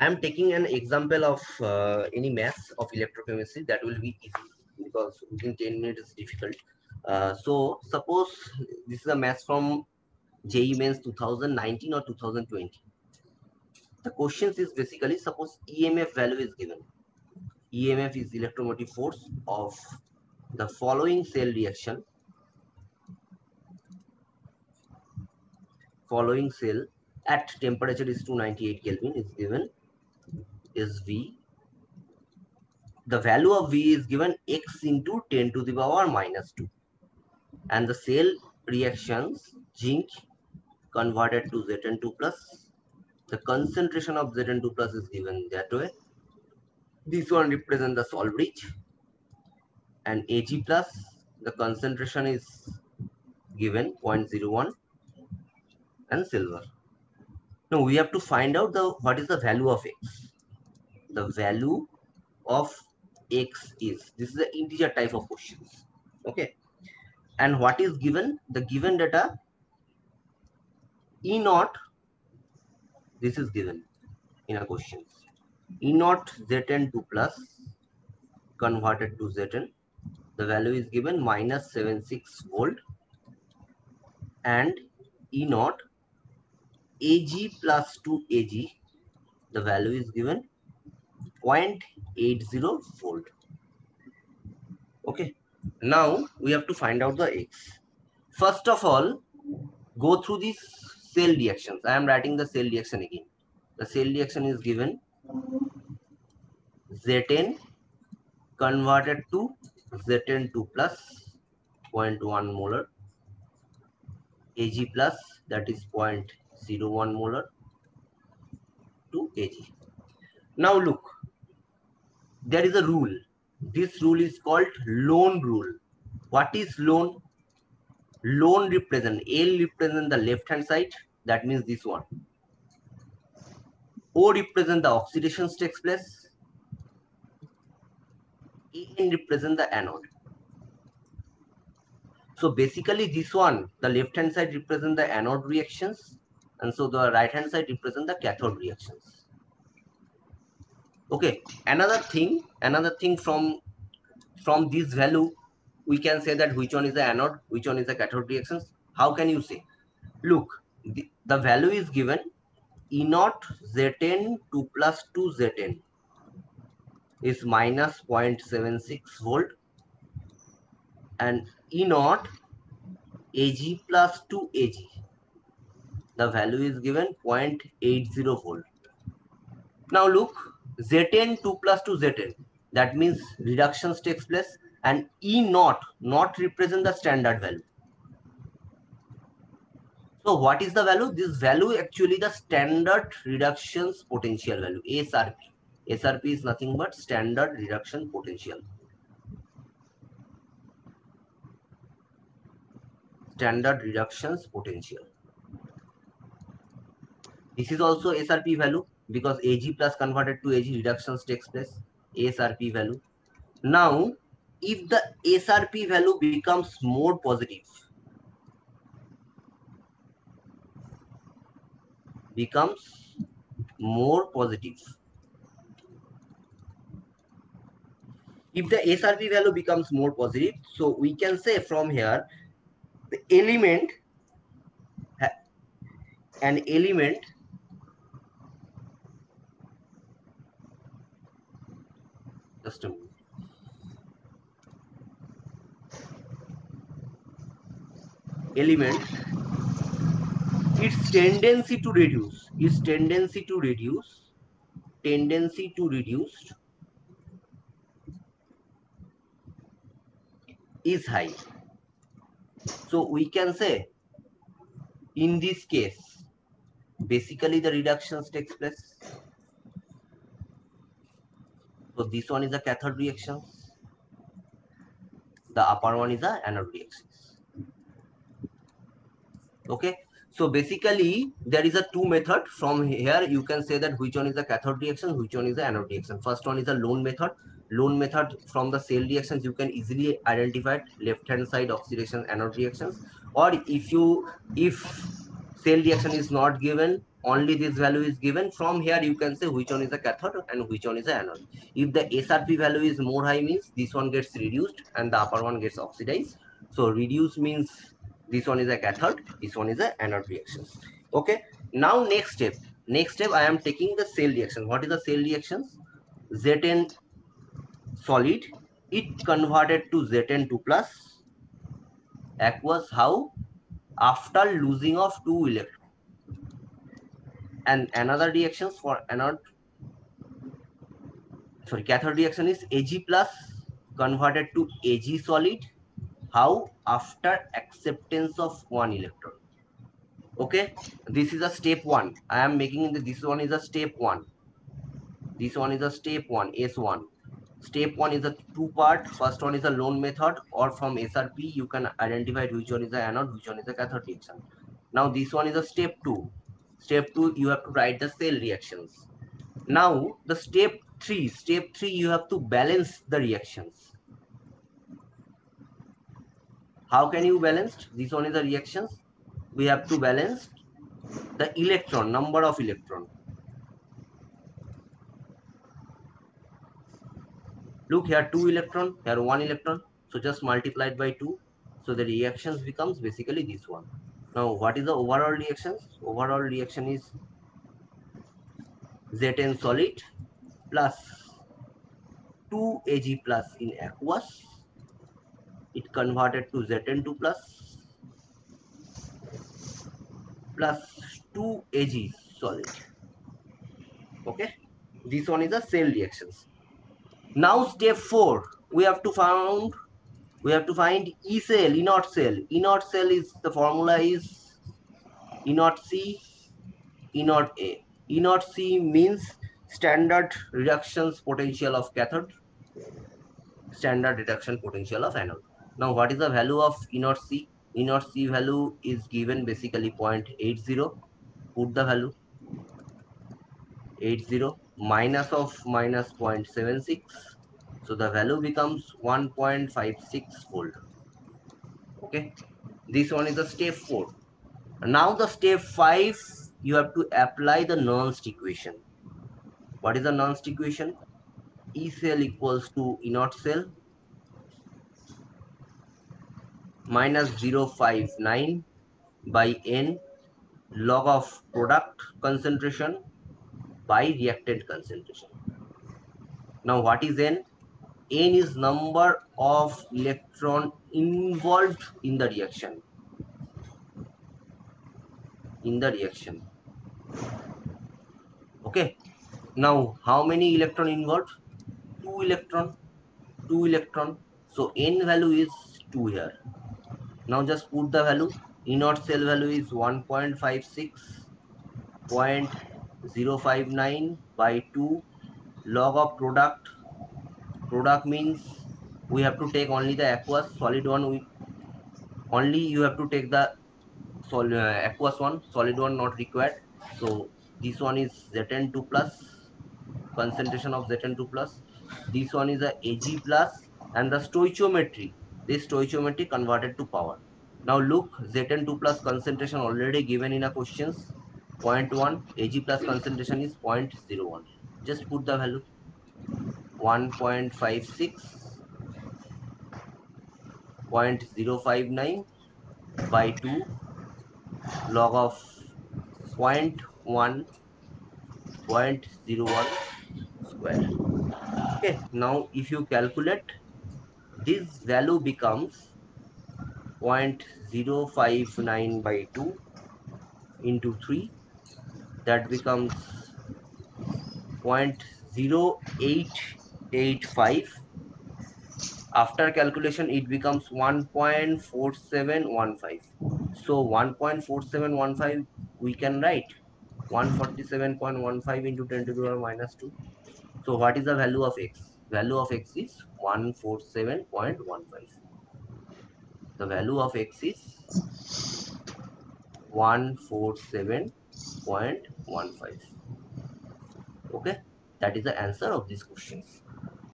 I am taking an example of uh, any mass of electrochemistry that will be easy because within 10 minutes is difficult. Uh, so suppose this is a mass from JEE Mains 2019 or 2020. The question is basically suppose EMF value is given. EMF is electromotive force of the following cell reaction. Following cell at temperature is 298 Kelvin is given is V. The value of V is given X into 10 to the power minus 2. And the cell reactions zinc converted to Zn2 plus. The concentration of Zn2 plus is given that way. This one represents the bridge. And Ag plus, the concentration is given 0.01 and silver. Now we have to find out the what is the value of X the value of x is. This is the integer type of questions. Okay. And what is given? The given data E naught, this is given in a question. E naught Zn2 plus converted to Zn. The value is given minus 76 volt and E naught Ag plus 2 Ag. The value is given 0.80 volt. Okay. Now we have to find out the x. First of all, go through these cell reactions. I am writing the cell reaction again. The cell reaction is given Zn converted to Zn2 plus 0.1 molar Ag plus that is 0.01 molar to Ag. Now look, there is a rule. This rule is called loan rule. What is loan? Loan represent, L represent the left hand side. That means this one. O represent the oxidation takes place. An represent the anode. So basically this one, the left hand side represent the anode reactions. And so the right hand side represent the cathode reactions okay another thing another thing from from this value we can say that which one is the anode which one is the cathode reactions? How can you say? Look the, the value is given e naught zn 2 plus 2 zn is minus 0.76 volt and e naught ag plus 2 ag the value is given 0.80 volt. Now look Zn 2 plus 2 Zn. That means reductions takes place and E naught not represent the standard value. So what is the value? This value actually the standard reductions potential value SRP. SRP is nothing but standard reduction potential. Standard reductions potential. This is also SRP value because Ag plus converted to Ag reductions takes place, SRP value. Now, if the SRP value becomes more positive, becomes more positive. If the SRP value becomes more positive, so we can say from here, the element, an element a element. Its tendency to reduce. Its tendency to reduce. Tendency to reduce is high. So we can say in this case basically the reductions takes place so this one is a cathode reaction. The upper one is a anode reaction. Okay. So basically there is a two method from here you can say that which one is the cathode reaction, which one is the anode reaction. First one is a loan method. Loan method from the cell reactions you can easily identify left hand side oxidation anode reactions or if you if cell reaction is not given only this value is given. From here you can say which one is a cathode and which one is a anode. If the srp value is more high means this one gets reduced and the upper one gets oxidized. So reduce means this one is a cathode this one is a anode reaction. Okay? Now next step. Next step i am taking the cell reaction. What is the cell reactions zn solid. It converted to zn2 plus. Aqueous how after losing of two electrons. And another reactions for anode sorry cathode reaction is ag plus converted to ag solid. How? After acceptance of one electron. Okay? This is a step one. I am making this one is a step one. This one is a step one s1 step one is a two part first one is a loan method or from srp you can identify which one is the anode which one is the cathode reaction now this one is a step two Step 2, you have to write the cell reactions. Now, the step 3, step 3, you have to balance the reactions. How can you balance? This one is the reactions. We have to balance the electron, number of electron. Look here, 2 electron, here 1 electron. So just multiplied by 2. So the reactions becomes basically this one. Now, what is the overall reaction? Overall reaction is Zn solid plus 2 Ag plus in aqueous. It converted to Zn2 plus plus 2 Ag solid. Okay, this one is the cell reactions. Now step 4, we have to found we have to find E cell, inert cell. Inert cell is the formula is inert C, inert A. Inert C means standard reductions potential of cathode, standard reduction potential of anode. Now, what is the value of inert C? Inert C value is given basically 0.80. Put the value 80 minus of minus 0.76 so the value becomes 1.56 volt. Okay. This one is the step 4. Now the step 5, you have to apply the Nernst equation. What is the Nernst equation? E cell equals to inert cell minus 059 by n log of product concentration by reactant concentration. Now what is n? n is number of electron involved in the reaction. In the reaction. Okay? Now how many electron involved? Two electron. Two electron. So n value is 2 here. Now just put the value. Inert cell value is 1.56.059 by 2 log of product. Product means we have to take only the aqueous solid one we only you have to take the sol uh, aqueous one solid one not required. So this one is zn2 plus concentration of zn2 plus. This one is a ag plus and the stoichiometry. This stoichiometry converted to power. Now look zn2 plus concentration already given in a questions 0.1 ag plus concentration is 0.01 just put the value. 1.56 0.059 by 2 log of 0.1 0.01 square. Okay now if you calculate this value becomes 0.059 by 2 into 3 that becomes 0.08 0.85 after calculation it becomes 1.4715 so 1.4715 we can write. 147.15 into 10 to the power minus 2 so what is the value of x? Value of x is 147.15 the value of x is 147.15 okay? That is the answer of these questions